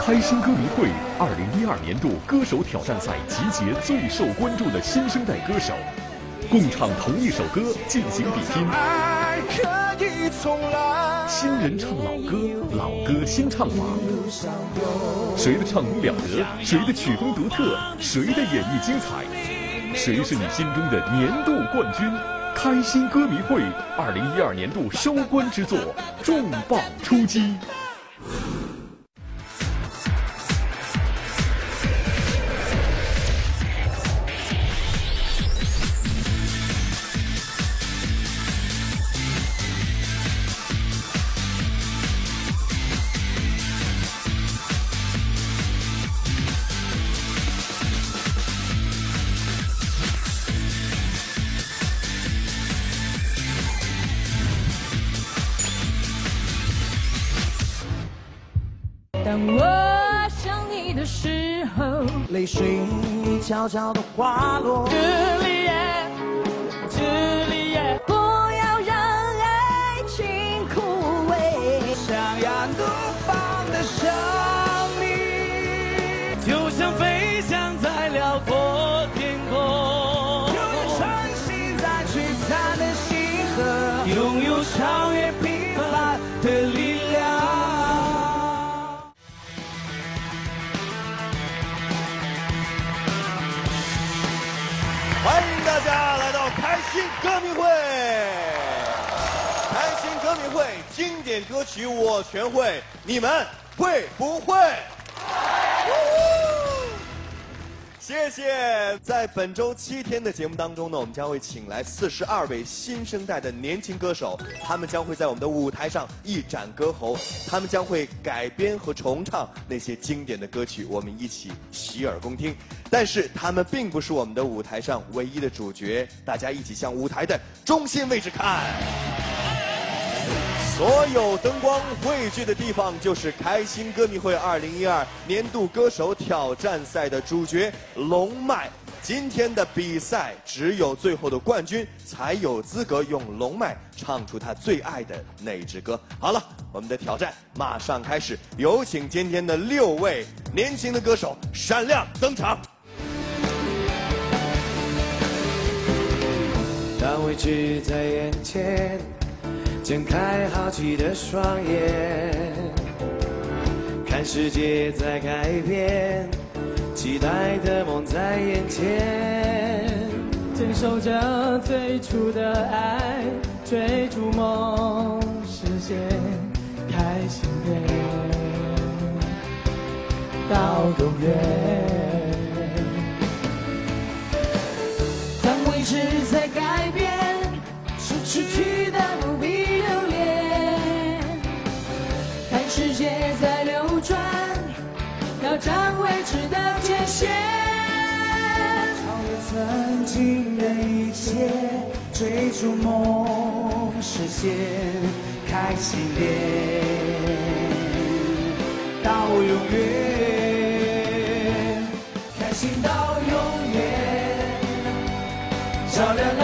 开心歌迷会二零一二年度歌手挑战赛集结最受关注的新生代歌手，共唱同一首歌进行比拼。新人唱老歌，老歌新唱法，谁的唱功了得？谁的曲风独特？谁的演绎精彩？谁是你心中的年度冠军？开心歌迷会二零一二年度收官之作，重磅出击！水悄悄地滑落。大家来到开心歌迷会。开心歌迷会，经典歌曲我全会，你们会不会？谢谢。在本周七天的节目当中呢，我们将会请来四十二位新生代的年轻歌手，他们将会在我们的舞台上一展歌喉，他们将会改编和重唱那些经典的歌曲，我们一起洗耳恭听。但是他们并不是我们的舞台上唯一的主角，大家一起向舞台的中心位置看。所有灯光汇聚的地方，就是开心歌迷会二零一二年度歌手挑战赛的主角龙脉。今天的比赛，只有最后的冠军才有资格用龙脉唱出他最爱的那支歌。好了，我们的挑战马上开始，有请今天的六位年轻的歌手闪亮登场。当未知在眼前，睁开好奇的双眼，看世界在改变，期待的梦在眼前，坚守着最初的爱，追逐梦实现，开心点到永远。挑战未知的界限。超越曾经的一切，追逐梦实现，开心点到永远，开心到永远，照亮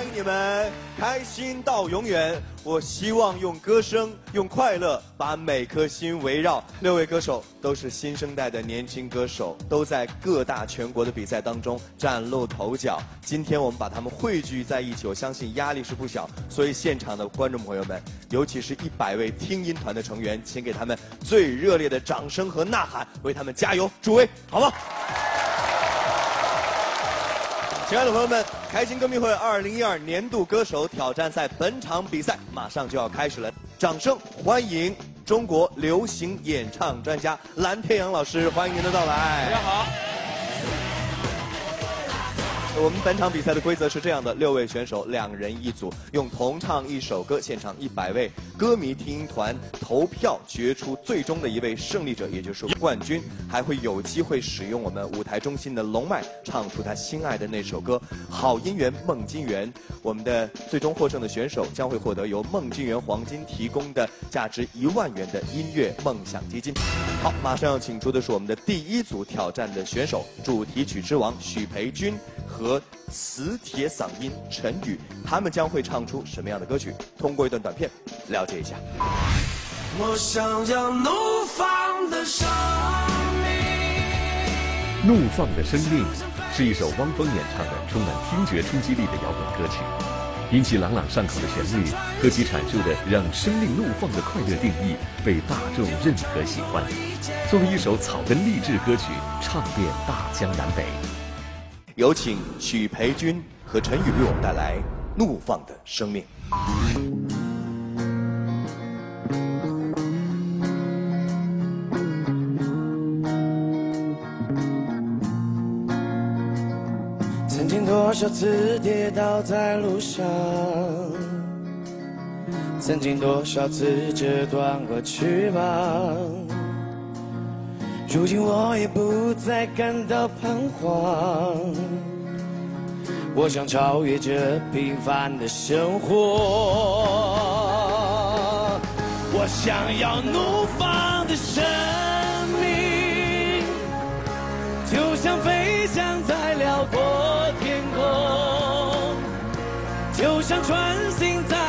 欢迎你们，开心到永远。我希望用歌声，用快乐把每颗心围绕。六位歌手都是新生代的年轻歌手，都在各大全国的比赛当中崭露头角。今天我们把他们汇聚在一起，我相信压力是不小。所以现场的观众朋友们，尤其是一百位听音团的成员，请给他们最热烈的掌声和呐喊，为他们加油助威，好吗？亲爱的朋友们，开心歌迷会二零一二年度歌手挑战赛本场比赛马上就要开始了，掌声欢迎中国流行演唱专家蓝天阳老师，欢迎您的到来。大家好，我们本场比赛的规则是这样的：六位选手两人一组，用同唱一首歌，现场一百位歌迷听音团投票决出最终的一位胜利者，也就是冠军，还会有机会使用我们舞台中心的龙麦，唱出他心爱的那首歌《好姻缘梦金缘》。我们的最终获胜的选手将会获得由梦金源黄金提供的价值一万元的音乐梦想基金。好，马上要请出的是我们的第一组挑战的选手，主题曲之王许培军和磁铁嗓音陈宇，他们将会唱出什么样的歌曲？通过一段短片了解一下。我想要怒放的生命。怒放的生命是一首汪峰演唱的充满听觉冲击力的摇滚歌曲，因其朗朗上口的旋律和其阐述的让生命怒放的快乐定义，被大众认可喜欢。作为一首草根励志歌曲，唱遍大江南北。有请许培军和陈宇为我们带来《怒放的生命》。曾经多少次跌倒在路上，曾经多少次折断过翅膀，如今我也不再感到彷徨。我想超越这平凡的生活，我想要怒放的生命。就像飞翔在辽阔天空，就像穿行在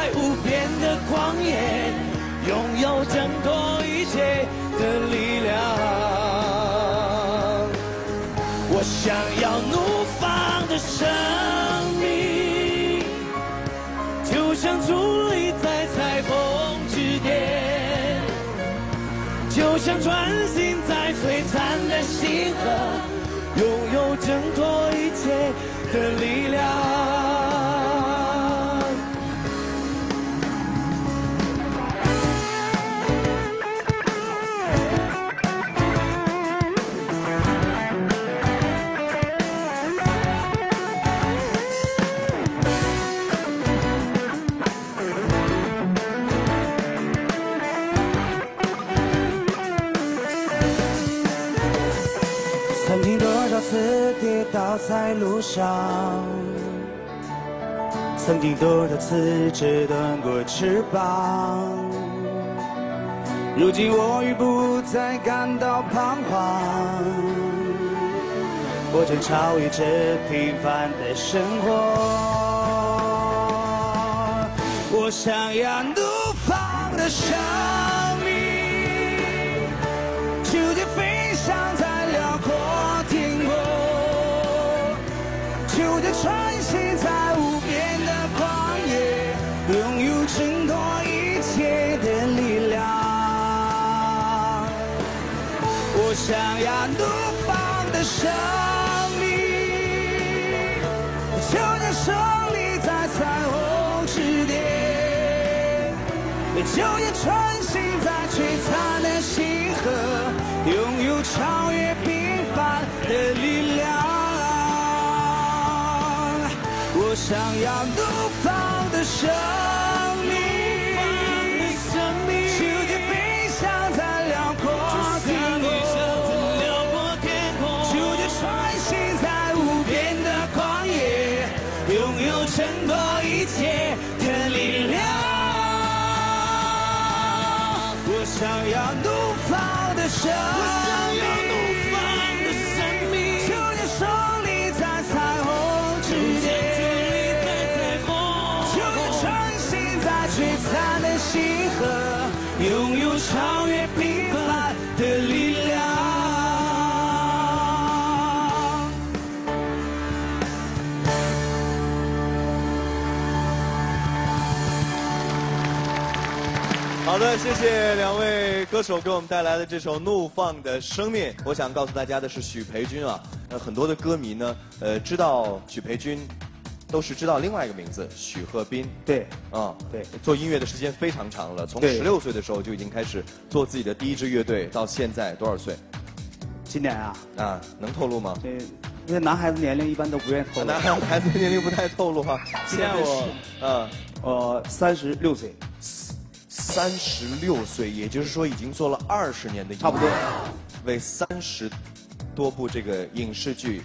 穿行在璀璨的星河，拥有挣脱一切的力量。上，曾经多少次折断过翅膀。如今我已不再感到彷徨，我正超越这平凡的生活。我想要怒放的生就像穿行在璀璨的星河，拥有超越平凡的力量。我想要怒放的生他的星河，拥有超越平凡的力量。好的，谢谢两位歌手给我们带来的这首《怒放的生命》。我想告诉大家的是，许培军啊，呃，很多的歌迷呢，呃，知道许培军，都是知道另外一个名字许鹤斌。对，嗯，对做音乐的时间非常长了，从对十六岁的时候就已经开始做自己的第一支乐队，到现在多少岁？今年啊，啊，能透露吗？对因为男孩子年龄一般都不愿意透露。男孩子年龄不太透露哈。现在我，嗯，呃，三十六岁，三十六岁，也就是说已经做了二十年的，差不多，为三十多部这个影视剧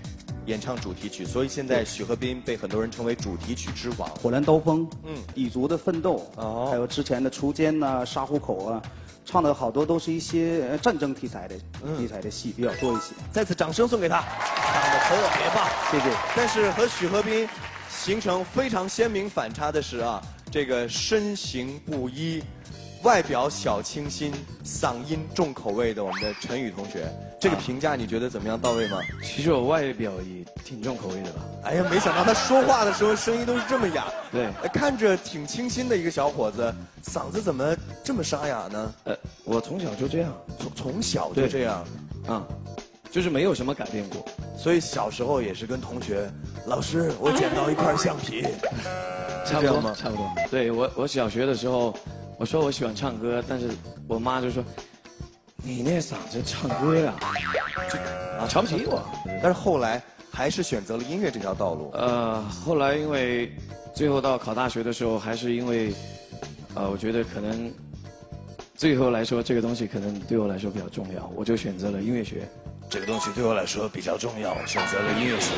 演唱主题曲，所以现在许鹤斌被很多人称为主题曲之王。火蓝刀锋，嗯嗯，蚁族的奋斗，哦还有之前的锄奸呐、杀虎口啊，唱的好多都是一些呃战争题材的嗯题材的戏比较多一些。再次掌声送给他，唱的特别棒。谢谢。但是和许鹤斌形成非常鲜明反差的是啊，这个身形不一，外表小清新，嗓音重口味的我们的陈宇同学，这个评价你觉得怎么样？到位吗？其实我外表也挺重口味的吧。哎呀，没想到他说话的时候声音都是这么哑，对哎看着挺清新的一个小伙子，嗓子怎么这么沙哑呢？呃，我从小就这样，从从小就这样，啊，就是没有什么改变过。所以小时候也是跟同学，老师，我捡到一块橡皮，差不多，吗差不多。对我，我小学的时候，我说我喜欢唱歌，但是我妈就说，你那嗓子唱歌呀、啊，瞧不起我。但是后来还是选择了音乐这条道路。呃，后来因为最后到考大学的时候，还是因为，呃，我觉得可能最后来说，这个东西可能对我来说比较重要，我就选择了音乐学。这个东西对我来说比较重要，选择了音乐学。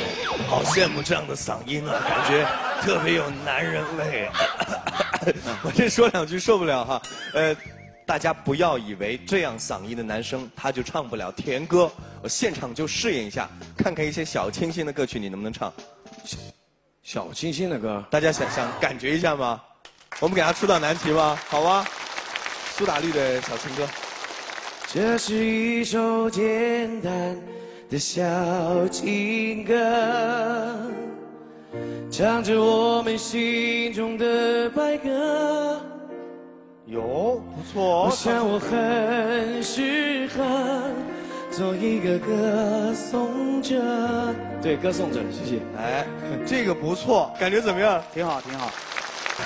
好羡慕这样的嗓音啊，感觉特别有男人味。我这说两句受不了哈，呃，大家不要以为这样嗓音的男生他就唱不了甜歌，我现场就试验一下，看看一些小清新的歌曲你能不能唱。小清新的歌，大家想想感觉一下吗？我们给他出道难题吧，好吧？苏打绿的小情歌。这是一首简单的小情歌，唱着我们心中的白鸽。有，不错我想我很适合做一个歌颂者。对，歌颂者，谢谢。哎，这个不错，感觉怎么样？挺好，挺好。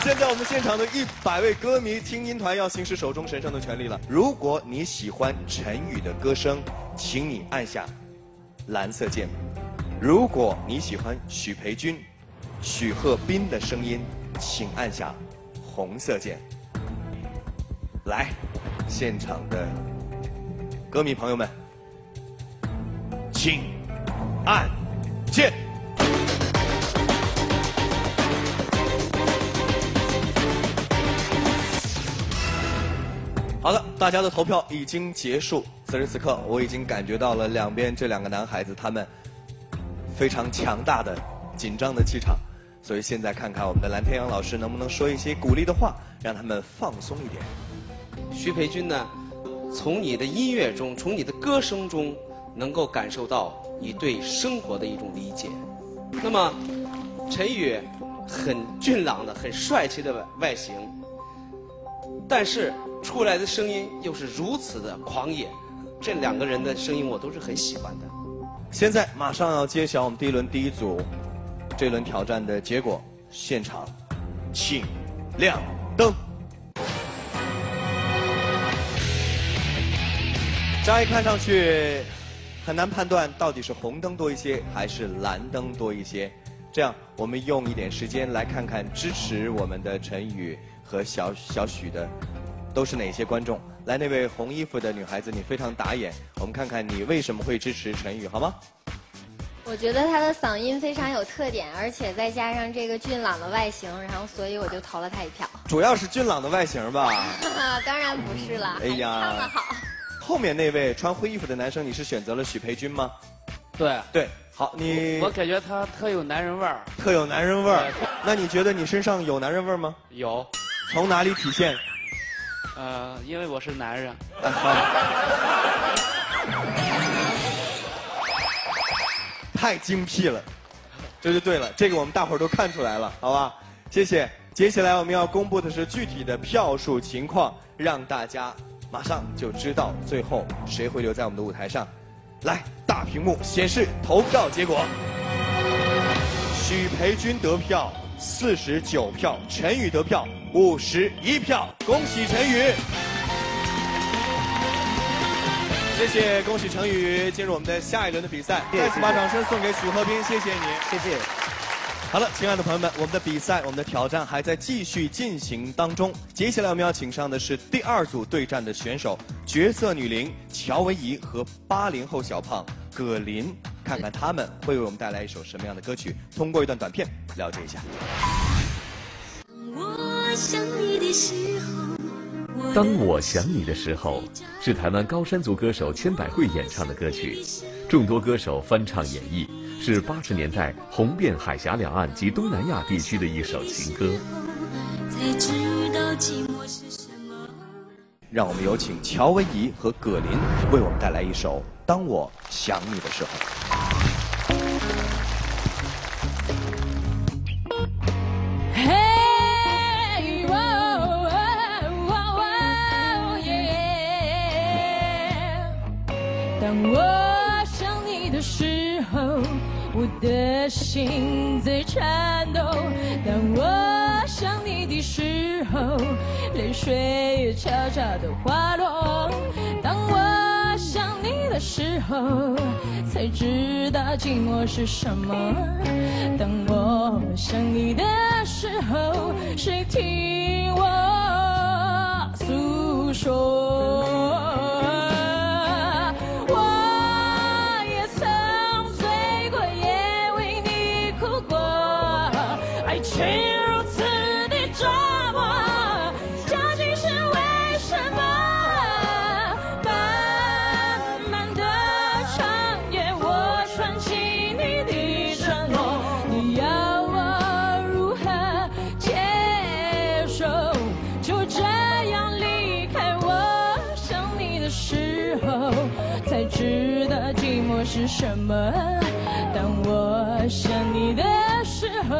现在我们现场的一百位歌迷听音团要行使手中神圣的权利了。如果你喜欢陈宇的歌声，请你按下蓝色键；如果你喜欢许培军、许鹤斌的声音，请按下红色键。来，现场的歌迷朋友们，请按键。好的，大家的投票已经结束。此时此刻，我已经感觉到了两边这两个男孩子他们非常强大的紧张的气场。所以现在看看我们的蓝天阳老师能不能说一些鼓励的话，让他们放松一点。徐培军呢，从你的音乐中，从你的歌声中，能够感受到你对生活的一种理解。那么，陈宇很俊朗的、很帅气的外外形，但是出来的声音又是如此的狂野。这两个人的声音我都是很喜欢的。现在马上要揭晓我们第一轮第一组这轮挑战的结果，现场请亮灯。乍一看上去很难判断到底是红灯多一些还是蓝灯多一些。这样，我们用一点时间来看看支持我们的陈宇和小小许的都是哪些观众。来，那位红衣服的女孩子，你非常打眼，我们看看你为什么会支持陈宇，好吗？我觉得他的嗓音非常有特点，而且再加上这个俊朗的外形，然后所以我就投了他一票。主要是俊朗的外形吧。当然不是啦，哎呀还是他们好。后面那位穿灰衣服的男生，你是选择了许培军吗？对，对，好，你我感觉他特有男人味儿。特有男人味儿。那你觉得你身上有男人味儿吗？有，从哪里体现？呃，因为我是男人。啊好，太精辟了，这就对了，这个我们大伙儿都看出来了，好吧？谢谢。接下来我们要公布的是具体的票数情况，让大家马上就知道最后谁会留在我们的舞台上。来，大屏幕显示投票结果。许培军得票四十九票，陈宇得票五十一票，恭喜陈宇！谢谢，恭喜成宇进入我们的下一轮的比赛。再次把掌声送给许和平，谢谢你，谢谢。好了，亲爱的朋友们，我们的比赛，我们的挑战还在继续进行当中。接下来我们要请上的是第二组对战的选手，绝色女伶乔维怡和八零后小胖葛林，看看他们会为我们带来一首什么样的歌曲。通过一段短片了解一下。我想你的时候，当我想你的时候，是台湾高山族歌手千百惠演唱的歌曲，众多歌手翻唱演绎，是八十年代红遍海峡两岸及东南亚地区的一首情歌。让我们有请乔文怡和葛林为我们带来一首《当我想你的时候》。心在颤抖；当我想你的时候，泪水也悄悄地滑落。当我想你的时候，才知道寂寞是什么。当我想你的时候，谁听我诉说？想你的时候，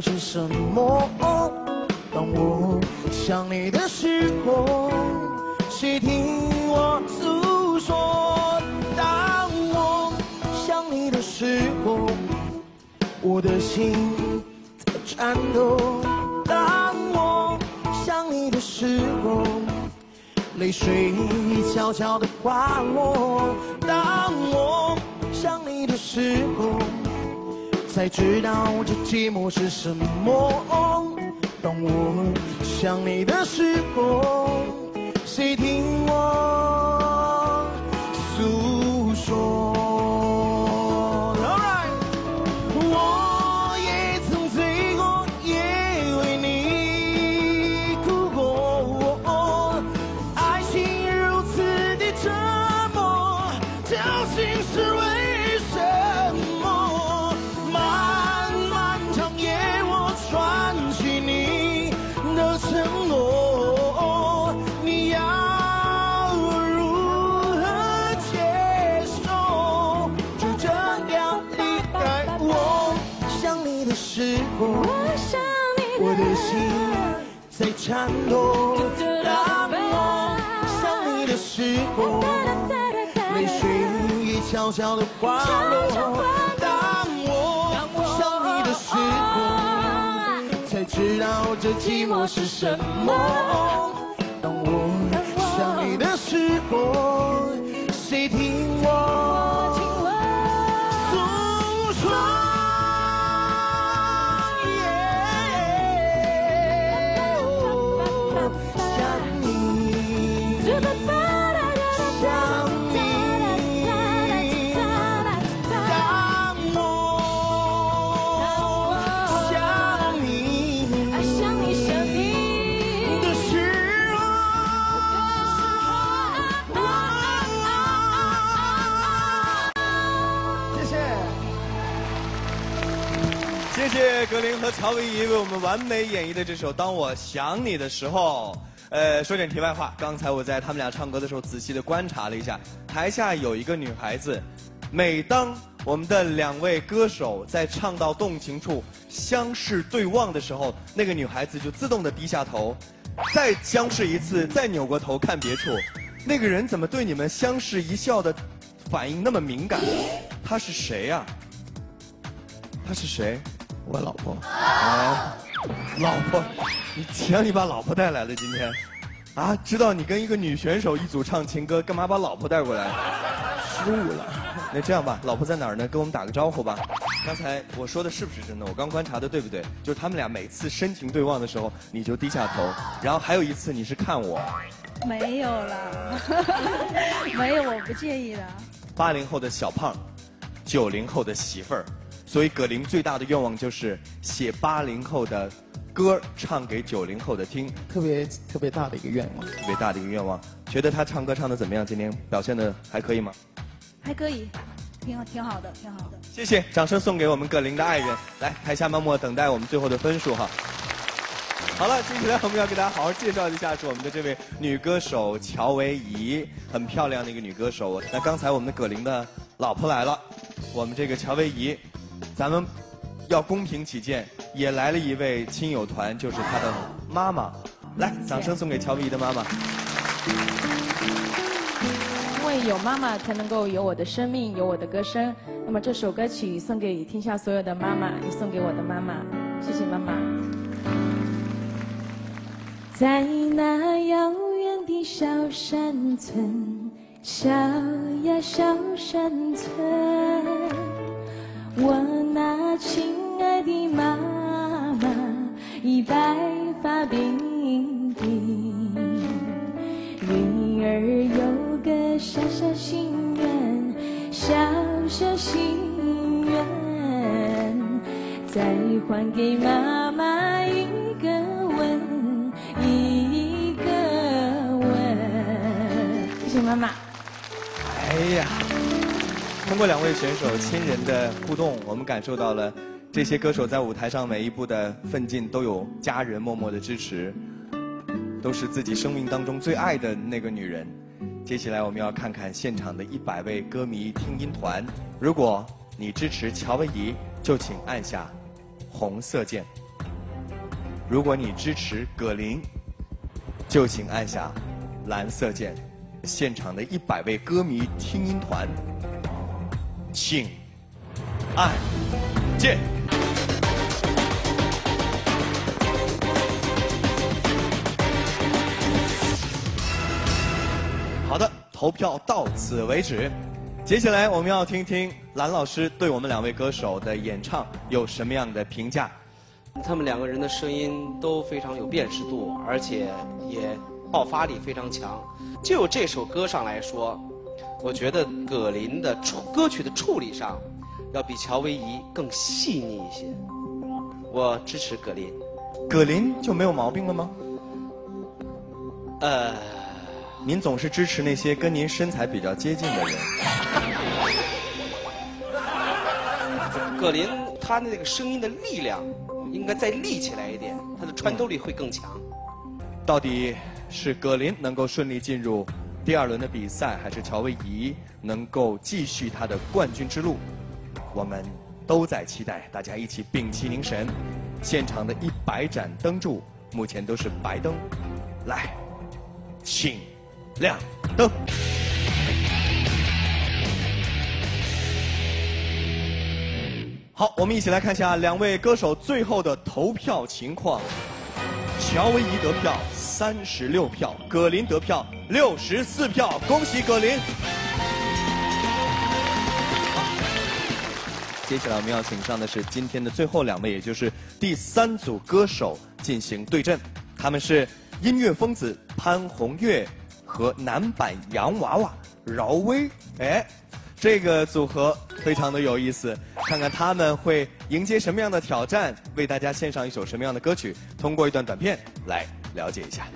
是什么。当我想你的时候，谁听我诉说？当我想你的时候，我的心在颤抖。当我想你的时候。泪水悄悄地滑落。当我想你的时候，才知道这寂寞是什么。当我想你的时候，谁听我花落。当我想你的时候，才知道这寂寞是什么。当我想你的时候，谁听格林和乔维怡为我们完美演绎的这首《当我想你的时候》。呃，说点题外话，刚才我在他们俩唱歌的时候仔细的观察了一下，台下有一个女孩子，每当我们的两位歌手在唱到动情处相视对望的时候，那个女孩子就自动的低下头，再相视一次，再扭过头看别处。那个人怎么对你们相视一笑的反应那么敏感？他是谁呀、他是谁？我老婆。啊，老婆，你谁让你把老婆带来了今天？啊，知道你跟一个女选手一组唱情歌，干嘛把老婆带过来？失误了。那这样吧，老婆在哪儿呢？跟我们打个招呼吧。刚才我说的是不是真的？我刚观察的对不对？就是他们俩每次深情对望的时候，你就低下头，然后还有一次你是看我。没有啦，没有，我不介意的。八零后的小胖，九零后的媳妇儿，所以葛林最大的愿望就是写八零后的歌唱给九零后的听，特别特别大的一个愿望。特别大的一个愿望。觉得他唱歌唱的怎么样？今天表现的还可以吗？还可以，挺好，挺好的，挺好的。谢谢，掌声送给我们葛林的爱人。来，台下默默等待我们最后的分数哈。好了，接下来我们要给大家好好介绍一下是我们的这位女歌手乔维怡，很漂亮的一个女歌手。那刚才我们的葛林的老婆来了，我们这个乔维怡，咱们要公平起见，也来了一位亲友团，就是他的妈妈。来，掌声送给乔碧怡的妈妈。因为有妈妈，才能够有我的生命，有我的歌声。那么这首歌曲送给天下所有的妈妈，也送给我的妈妈。谢谢妈妈。在那遥远的小山村，小呀小山村，我那亲爱的妈妈已白发鬓鬓。女儿有个小小心愿，小小心愿，再还给妈妈一个吻，一个吻。谢谢妈妈。哎呀，通过两位选手亲人的互动，我们感受到了这些歌手在舞台上每一步的奋进都有家人默默的支持，都是自己生命当中最爱的那个女人。接下来我们要看看现场的一百位歌迷听音团，如果你支持乔文怡，就请按下红色键；如果你支持葛林，就请按下蓝色键。现场的一百位歌迷听音团，请按键。好的，投票到此为止。接下来我们要听听蓝老师对我们两位歌手的演唱有什么样的评价。他们两个人的声音都非常有辨识度，而且也爆发力非常强。就这首歌上来说，我觉得葛林的处歌曲的处理上，要比乔维怡更细腻一些。我支持葛林。葛林就没有毛病了吗？呃，您总是支持那些跟您身材比较接近的人。葛林他的那个声音的力量应该再立起来一点，他的穿透力会更强。到底是葛林能够顺利进入第二轮的比赛，还是乔维怡能够继续他的冠军之路？我们都在期待，大家一起屏气凝神。现场的一百盏灯柱目前都是白灯，来，请亮灯。好，我们一起来看一下两位歌手最后的投票情况。乔维怡得票三十六票，葛林得票六十四票，恭喜葛林！接下来我们要请上的是今天的最后两位，也就是第三组歌手进行对阵，他们是音乐疯子潘虹月和男版洋娃娃饶威。哎，这个组合非常的有意思，看看他们会迎接什么样的挑战，为大家献上一首什么样的歌曲。通过一段短片来了解一下。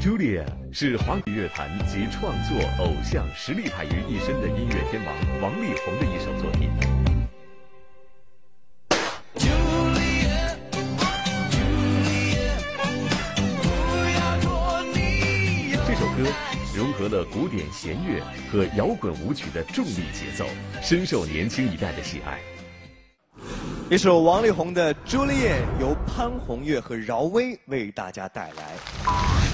Julia 是华语乐坛集创作、偶像实力派于一身的音乐天王王力宏的一首作品。歌融合了古典弦乐和摇滚舞曲的重力节奏，深受年轻一代的喜爱。一首王力宏的《朱丽叶》由潘虹月和饶威为大家带来。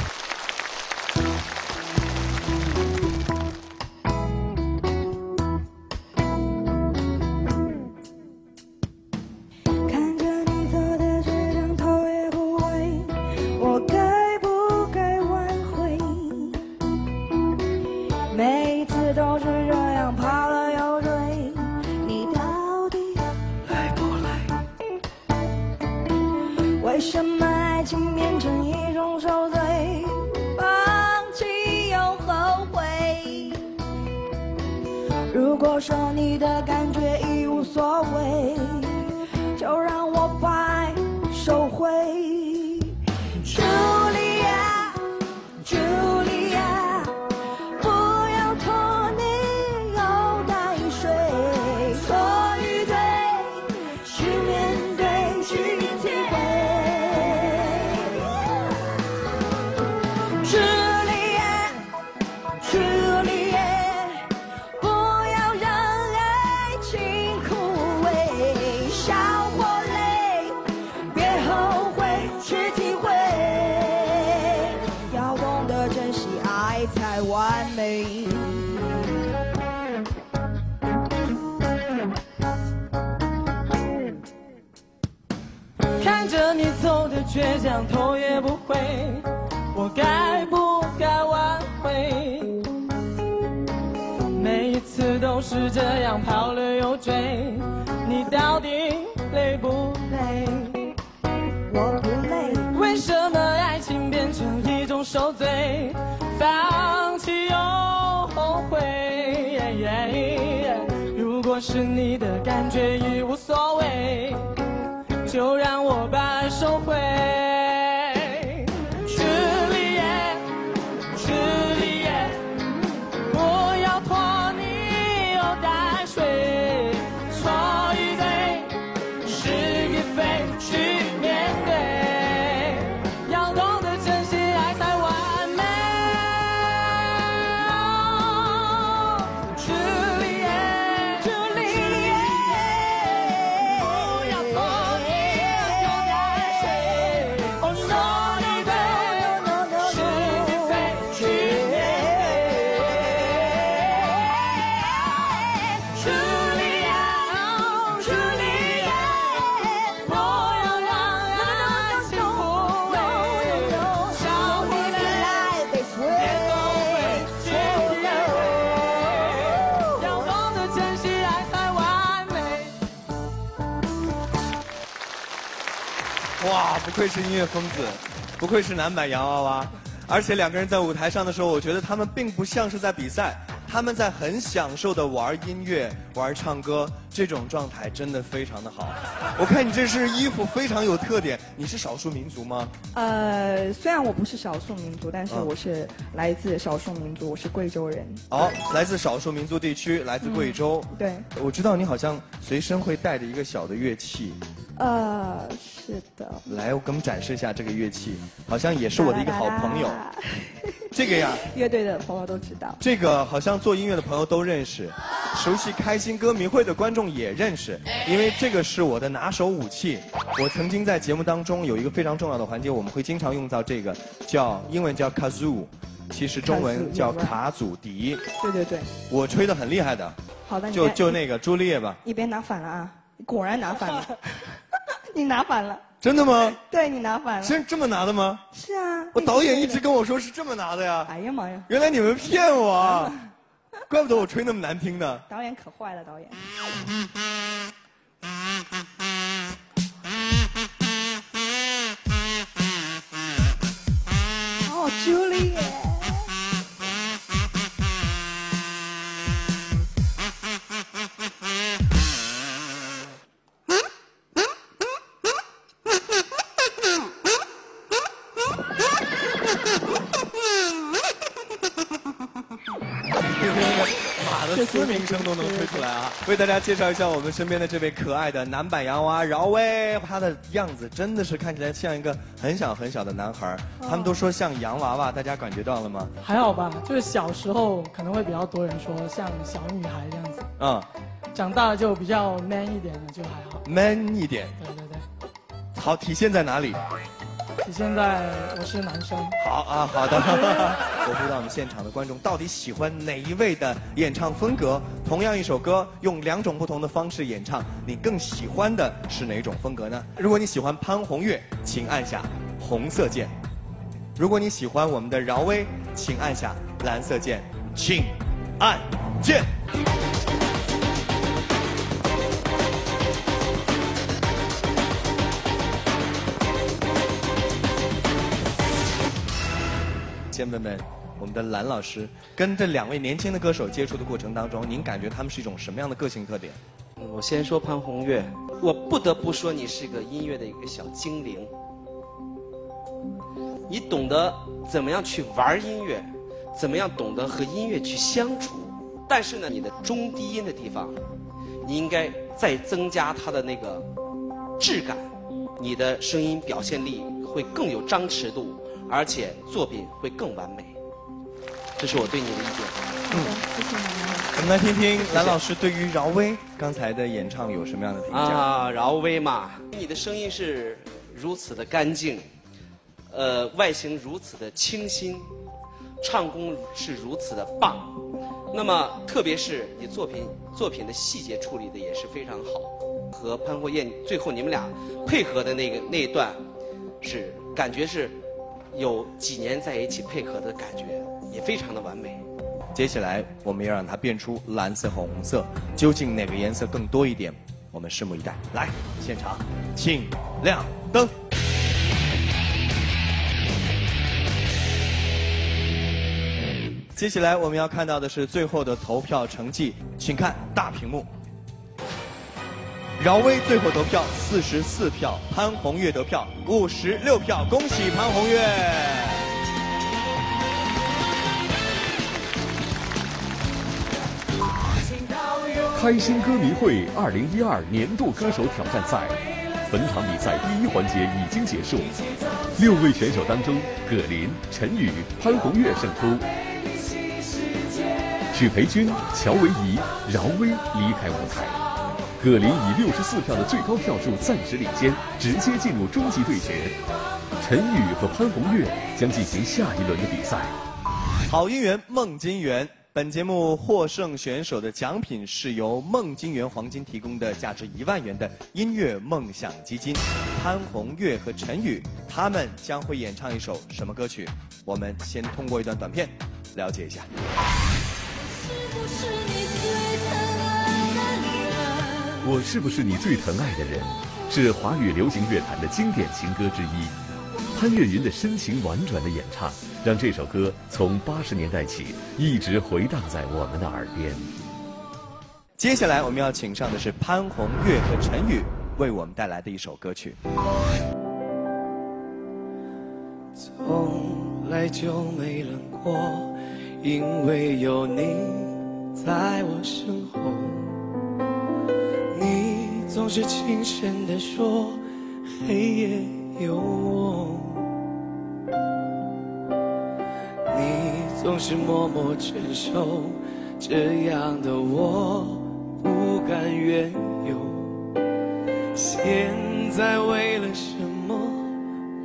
为什么爱情变成一种受罪？放弃又后悔。如果说你的感觉已无所谓。头也不回，我该不该挽回？每一次都是这样跑了又追，你到底累不累？我不累。为什么爱情变成一种受罪？放弃又后悔。如果是你的感觉已无所谓。就让我把爱收回。不愧是音乐疯子，不愧是男版洋娃娃。而且两个人在舞台上的时候，我觉得他们并不像是在比赛，他们在很享受的玩音乐、玩唱歌，这种状态真的非常的好。我看你这是衣服非常有特点，你是少数民族吗？呃，虽然我不是少数民族，但是嗯我是来自少数民族，我是贵州人。好、来自少数民族地区，来自贵州。对，我知道你好像随身会带着一个小的乐器，呃，是的。来，我给我们展示一下这个乐器，好像也是我的一个好朋友。这个呀，乐队的朋友都知道。这个好像做音乐的朋友都认识，熟悉开心歌迷会的观众也认识，因为这个是我的拿手武器。我曾经在节目当中有一个非常重要的环节，我们会经常用到这个，叫英文叫 kazoo，其实中文叫卡祖笛。对对对，我吹得很厉害的，好的，你就就那个朱丽叶吧。你别拿反了啊！果然拿反了，你拿反了，真的吗？对你拿反了。是这么拿的吗？是啊，我导演一直跟我说是这么拿的呀。哎呀妈呀！原来你们骗我啊！怪不得我吹那么难听呢。导演可坏了，导演。为大家介绍一下我们身边的这位可爱的男版洋娃饶威，他的样子真的是看起来像一个很小很小的男孩儿。他们都说像洋娃娃，大家感觉到了吗？还好吧，就是小时候可能会比较多人说像小女孩这样子，嗯长大了就比较 man 一点了，就还好。，man 一点。对对对，好，体现在哪里？体现在我是男生。好啊，好的。我不知道我们现场的观众到底喜欢哪一位的演唱风格。同样一首歌，用两种不同的方式演唱，你更喜欢的是哪种风格呢？如果你喜欢潘虹月，请按下红色键；如果你喜欢我们的饶威，请按下蓝色键。请按键。先问问我们的蓝老师，跟这两位年轻的歌手接触的过程当中，您感觉他们是一种什么样的个性特点？我先说潘虹月，我不得不说你是个音乐的一个小精灵，你懂得怎么样去玩音乐，怎么样懂得和音乐去相处。但是呢，你的中低音的地方，你应该再增加它的那个质感，你的声音表现力会更有张弛度，而且作品会更完美。这是我对你的意见。嗯，谢谢我们来听听兰老师对于饶威刚才的演唱有什么样的评价？啊，饶威嘛，你的声音是如此的干净，呃，外形如此的清新，唱功是如此的棒。那么，特别是你作品作品的细节处理的也是非常好，和潘霍燕最后你们俩配合的那个那一段，是感觉是有几年在一起配合的感觉，也非常的完美。接下来我们要让它变出蓝色和红色，究竟哪个颜色更多一点？我们拭目以待。来，现场，请亮灯。接下来我们要看到的是最后的投票成绩，请看大屏幕。饶威最后得票四十四票，潘虹月得票五十六票，恭喜潘虹月！开心歌迷会二零一二年度歌手挑战赛，本场比赛第一环节已经结束，六位选手当中，葛林、陈宇、潘虹月胜出，许培军、乔维怡、饶威离开舞台，葛林以六十四票的最高票数暂时领先，直接进入终极对决，陈宇和潘虹月将进行下一轮的比赛。好姻缘梦金源。本节目获胜选手的奖品是由梦金源黄金提供的价值一万元的音乐梦想基金。潘虹月和陈宇，他们将会演唱一首什么歌曲？我们先通过一段短片了解一下。我是不是你最疼爱的人？是华语流行乐坛的经典情歌之一。潘越云的深情婉转的演唱，让这首歌从八十年代起一直回荡在我们的耳边。接下来我们要请上的是潘虹月和陈宇为我们带来的一首歌曲。从来就没冷过，因为有你在我身后。你总是轻声地说，黑夜有我。你总是默默承受，这样的我不敢怨尤。现在为了什么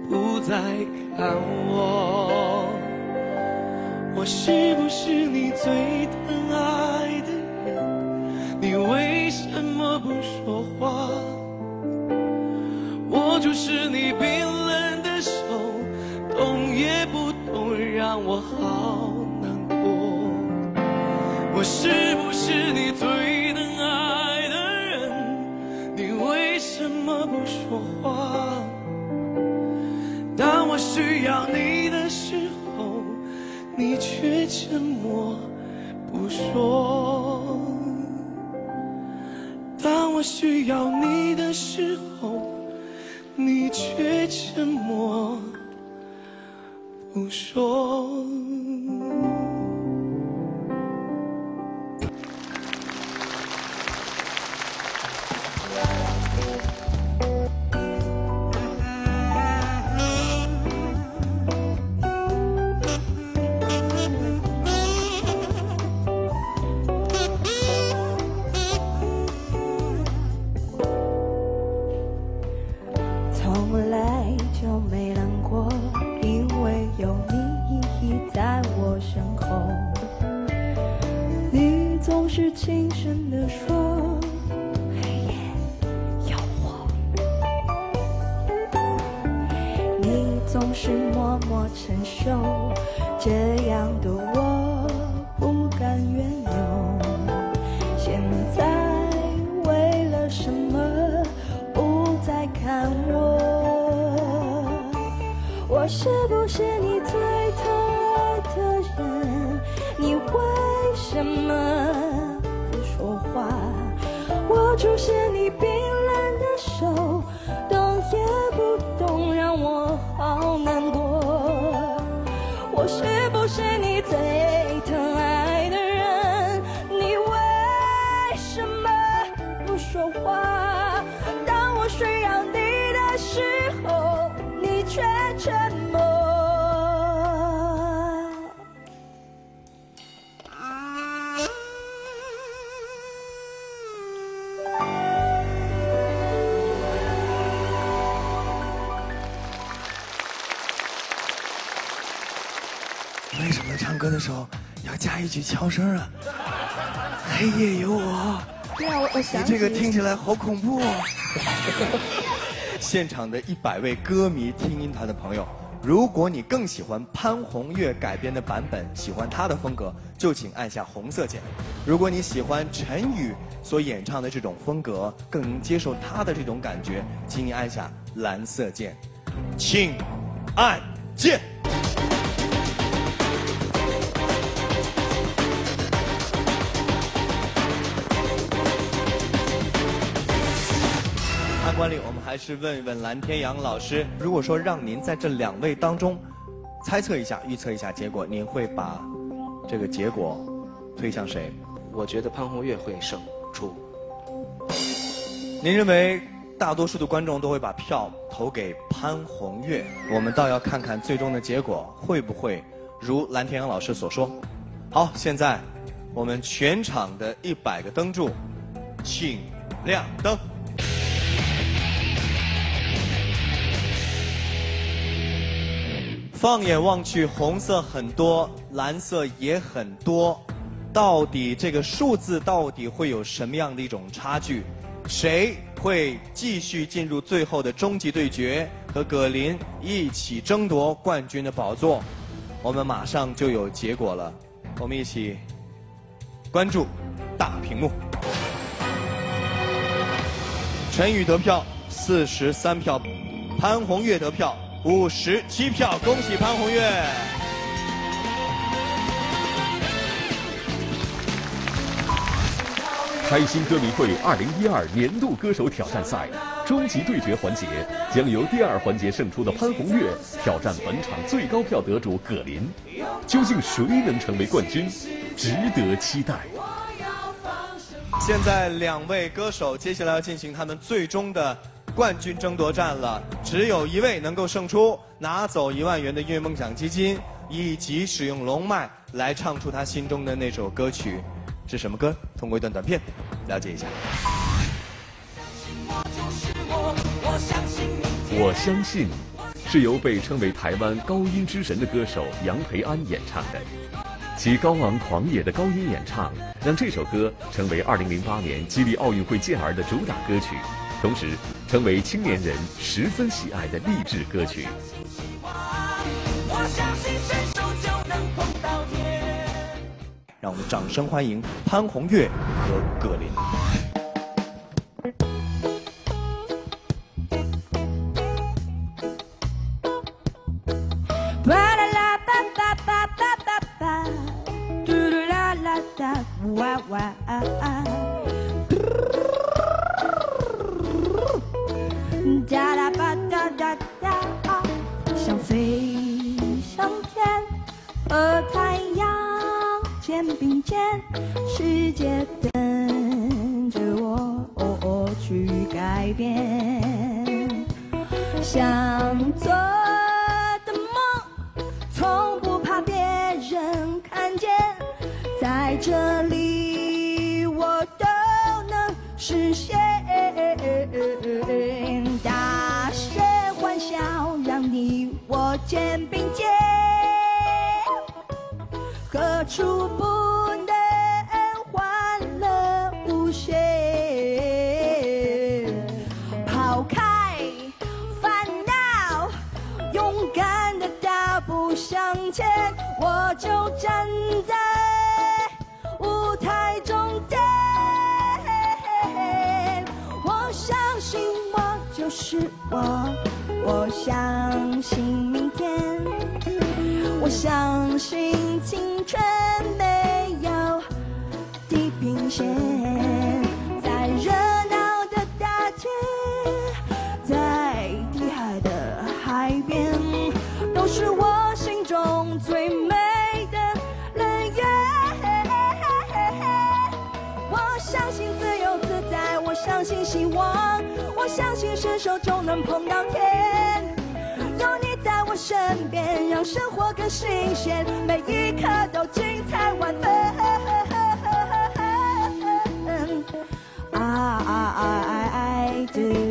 不再看我？我是不是你最疼爱的人？你为什么不说话？是你冰冷的手，动也不动，让我好难过。我是不是你最疼爱的人？你为什么不说话？当我需要你的时候，你却沉默不说。当我需要你的时候，你却沉默不说。唱歌的时候要加一句悄声啊？黑夜有我。对啊，我我你这个听起来好恐怖哦。现场的一百位歌迷听音团的朋友，如果你更喜欢潘虹月改编的版本，喜欢她的风格，就请按下红色键；如果你喜欢陈宇所演唱的这种风格，更能接受他的这种感觉，请你按下蓝色键。请按键。惯例，我们还是问一问蓝天阳老师，如果说让您在这两位当中猜测一下、预测一下结果，您会把这个结果推向谁？我觉得潘虹月会胜出。您认为大多数的观众都会把票投给潘虹月？我们倒要看看最终的结果会不会如蓝天阳老师所说。好，现在我们全场的一百个灯柱，请亮灯。放眼望去，红色很多，蓝色也很多，到底这个数字到底会有什么样的一种差距？谁会继续进入最后的终极对决，和葛林一起争夺冠军的宝座？我们马上就有结果了，我们一起关注大屏幕。陈宇得票四十三票，潘虹月得票五十七票，恭喜潘虹月！开心歌迷会二零一二年度歌手挑战赛终极对决环节，将由第二环节胜出的潘虹月挑战本场最高票得主葛林，究竟谁能成为冠军？值得期待。现在两位歌手接下来要进行他们最终的冠军争夺战了，只有一位能够胜出，拿走一万元的音乐梦想基金，以及使用龙脉来唱出他心中的那首歌曲，是什么歌？通过一段短片了解一下。我相信，是由被称为台湾高音之神的歌手杨培安演唱的。其高昂狂野的高音演唱，让这首歌成为2008年激励奥运会健儿的主打歌曲，同时成为青年人十分喜爱的励志歌曲。让我们掌声欢迎潘虹月和葛林。世是我心中最美的乐园。我相信自由自在，我相信希望，我相信伸手就能碰到天。有你在我身边，让生活更新鲜，每一刻都精彩万分。I I I do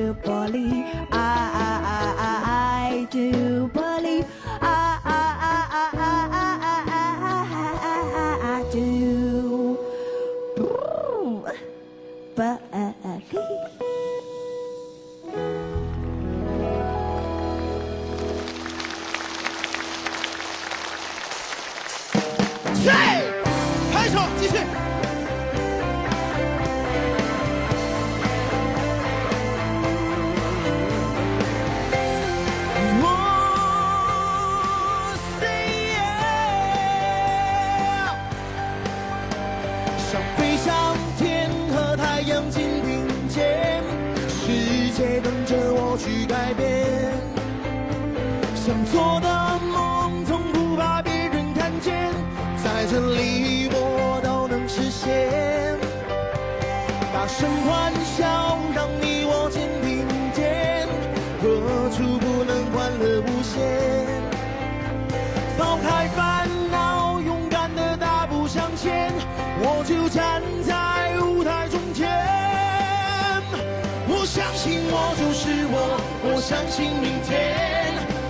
相信明天，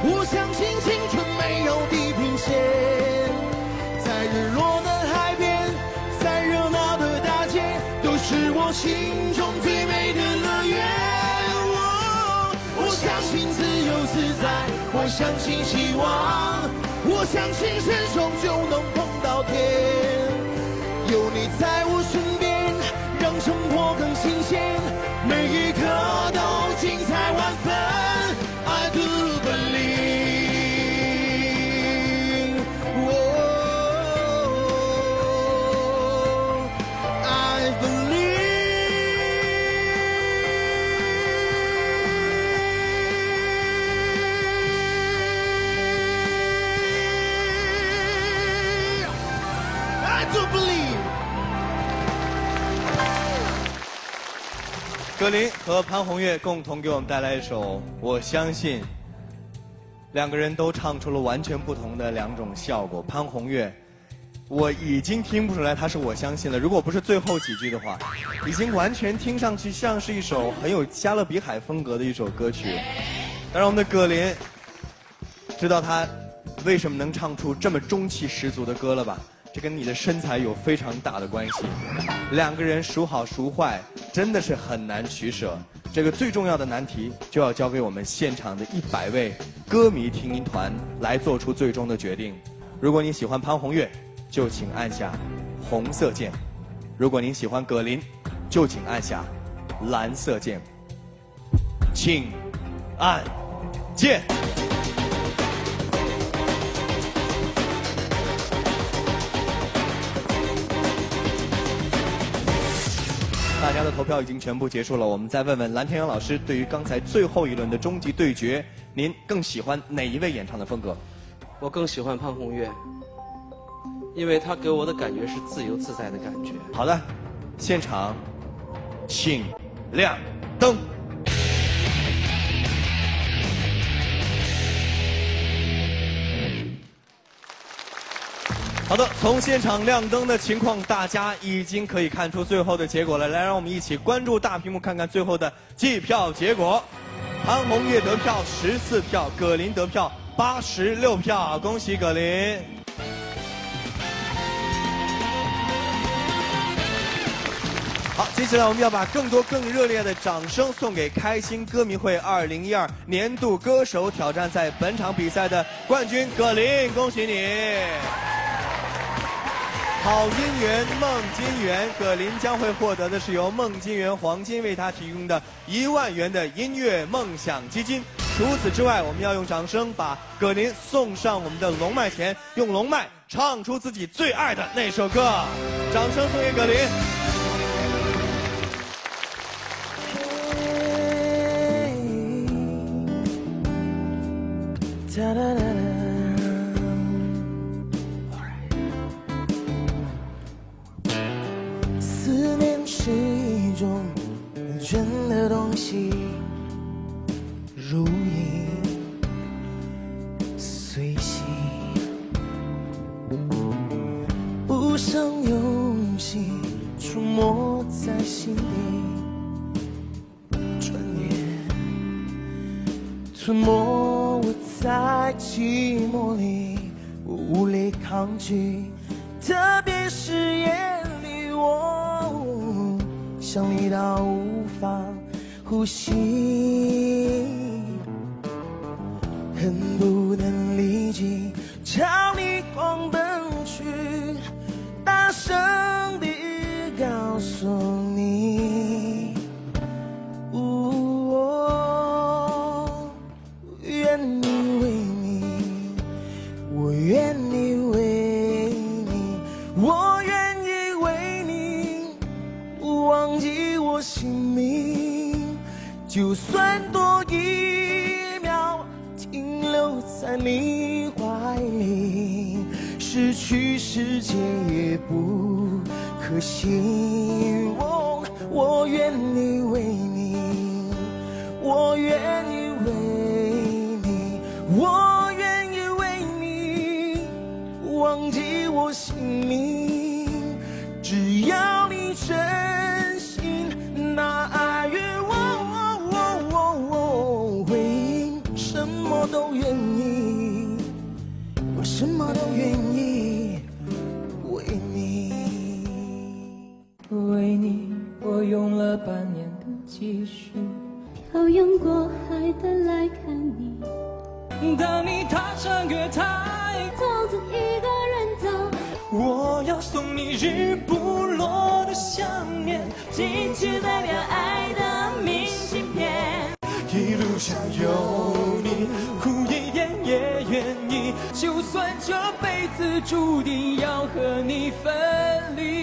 我相信青春没有地平线。在日落的海边，在热闹的大街，都是我心中最美的乐园。我我相信自由自在，我相信希望，我相信伸手就能碰到天。有你在我身边，让生活更新鲜，每一刻都精彩万分。葛林和潘虹月共同给我们带来一首《我相信》，两个人都唱出了完全不同的两种效果。潘虹月，我已经听不出来他是我相信了，如果不是最后几句的话，已经完全听上去像是一首很有加勒比海风格的一首歌曲。当然，我们的葛林知道他为什么能唱出这么中气十足的歌了吧？这跟你的身材有非常大的关系。两个人孰好孰坏，真的是很难取舍。这个最重要的难题，就要交给我们现场的一百位歌迷听音团来做出最终的决定。如果你喜欢潘虹月，就请按下红色键；如果您喜欢葛林，就请按下蓝色键。请按键。大家的投票已经全部结束了，我们再问问蓝天阳老师，对于刚才最后一轮的终极对决，您更喜欢哪一位演唱的风格？我更喜欢潘虹月，因为她给我的感觉是自由自在的感觉。好的，现场，请亮灯。好的，从现场亮灯的情况，大家已经可以看出最后的结果了。来，让我们一起关注大屏幕，看看最后的计票结果。潘虹月得票十四票，葛林得票八十六票，恭喜葛林。好，接下来我们要把更多更热烈的掌声送给开心歌迷会二零一二年度歌手挑战赛本场比赛的冠军葛林，恭喜你！好姻缘梦金缘，葛林将会获得的是由梦金缘黄金为他提供的一万元的音乐梦想基金。除此之外，我们要用掌声把葛林送上我们的龙脉前，用龙脉唱出自己最爱的那首歌。掌声送给葛林。忘记我姓名，就算多一秒停留在你怀里，失去世界也不可惜。我愿意为你，了半年的积蓄，漂洋过海的来看你，当你踏上月台，独自一个人走。我要送你日不落的想念，寄去代表爱的明信片。一路上有你，苦一点也愿意，就算这辈子注定要和你分离。